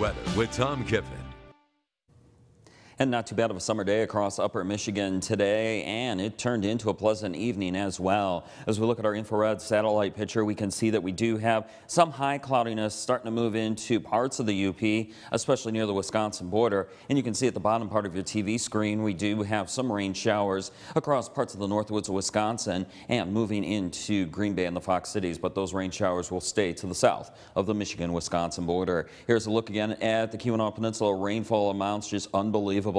weather with Tom Kippen. And not too bad of a summer day across upper Michigan today, and it turned into a pleasant evening as well. As we look at our infrared satellite picture, we can see that we do have some high cloudiness starting to move into parts of the UP, especially near the Wisconsin border. And you can see at the bottom part of your TV screen, we do have some rain showers across parts of the Northwoods of Wisconsin and moving into Green Bay and the Fox Cities. But those rain showers will stay to the south of the Michigan-Wisconsin border. Here's a look again at the Keweenaw Peninsula. Rainfall amounts just unbelievable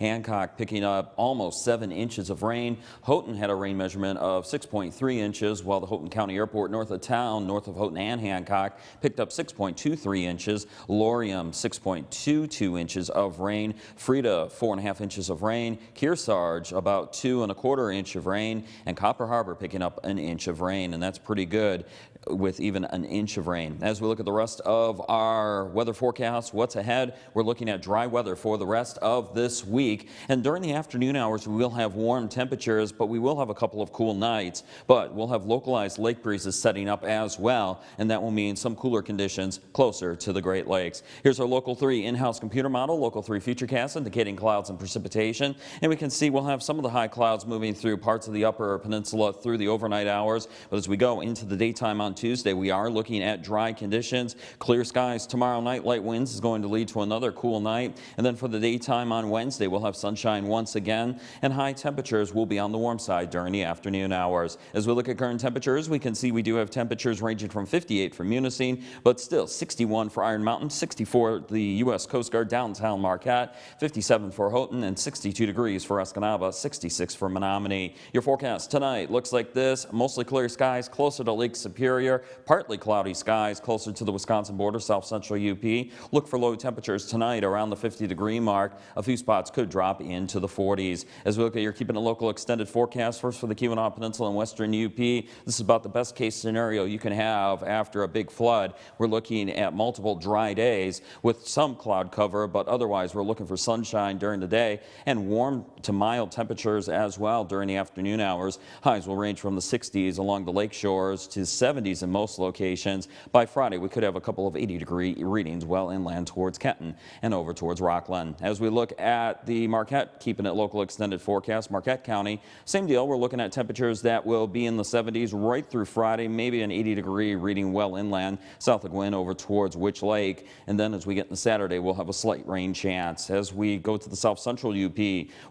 Hancock picking up almost seven inches of rain. Houghton had a rain measurement of 6.3 inches, while the Houghton County Airport north of town, north of Houghton and Hancock, picked up 6.23 inches. Laurium, 6.22 inches of rain. Freda, four and a half inches of rain. Kearsarge, about two and a quarter inch of rain. And Copper Harbor picking up an inch of rain, and that's pretty good with even an inch of rain. As we look at the rest of our weather forecast, what's ahead, we're looking at dry weather for the rest of this week. And during the afternoon hours, we will have warm temperatures, but we will have a couple of cool nights. But we'll have localized lake breezes setting up as well, and that will mean some cooler conditions closer to the Great Lakes. Here's our Local 3 in-house computer model, Local 3 Futurecast, indicating clouds and precipitation. And we can see we'll have some of the high clouds moving through parts of the upper peninsula through the overnight hours. But as we go into the daytime on Tuesday, we are looking at dry conditions. Clear skies tomorrow night. Light winds is going to lead to another cool night. And then for the daytime on Wednesday, we'll have sunshine once again, and high temperatures will be on the warm side during the afternoon hours. As we look at current temperatures, we can see we do have temperatures ranging from 58 for Munising, but still 61 for Iron Mountain, 64 the U.S. Coast Guard downtown Marquette, 57 for Houghton, and 62 degrees for Escanaba, 66 for Menominee. Your forecast tonight looks like this. Mostly clear skies closer to Lake Superior, partly cloudy skies closer to the Wisconsin border, south central UP. Look for low temperatures tonight around the 50 degree mark. A few spots could drop into the 40s. As we look at your keeping a local extended forecast first for the Keweenaw Peninsula and western UP. This is about the best case scenario you can have after a big flood. We're looking at multiple dry days with some cloud cover, but otherwise we're looking for sunshine during the day and warm to mild temperatures as well during the afternoon hours. Highs will range from the 60s along the lake shores to 70s in most locations. By Friday, we could have a couple of 80 degree readings well inland towards Kenton and over towards Rockland. As we look at the Marquette, keeping it local extended forecast, Marquette County, same deal. We're looking at temperatures that will be in the 70s right through Friday, maybe an 80 degree reading well inland, south of Gwinn over towards Witch Lake. And then as we get into Saturday, we'll have a slight rain chance. As we go to the south central UP,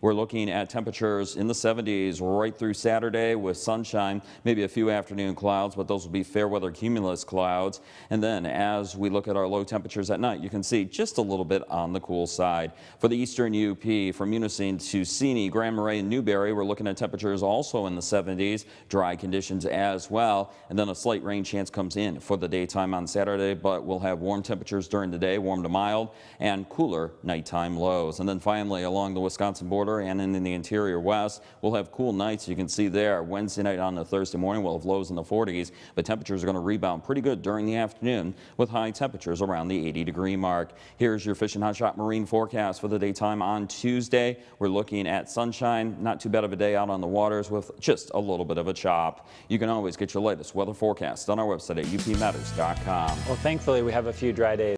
we're looking at temperatures in the 70s right through Saturday with sunshine, maybe a few afternoon clouds, but those will be fair weather cumulus clouds. And then as we look at our low temperatures at night, you can see just a little bit on the cool side. For the eastern UP, from Munising to Seney, Grand Marais, and Newberry, we're looking at temperatures also in the 70s, dry conditions as well. And then a slight rain chance comes in for the daytime on Saturday, but we'll have warm temperatures during the day, warm to mild, and cooler nighttime lows. And then finally, along the Wisconsin border and in the interior west, we'll have cool nights. You can see there Wednesday night on the Thursday morning, we'll have lows in the 40s, but temperatures are going to rebound pretty good during the afternoon with high temperatures around the 80 degree mark. Here's your Fishing Hot Shot Marine forecast for the daytime on Tuesday. We're looking at sunshine, not too bad of a day out on the waters with just a little bit of a chop. You can always get your latest weather forecast on our website at upmatters.com. Well, thankfully we have a few dry days.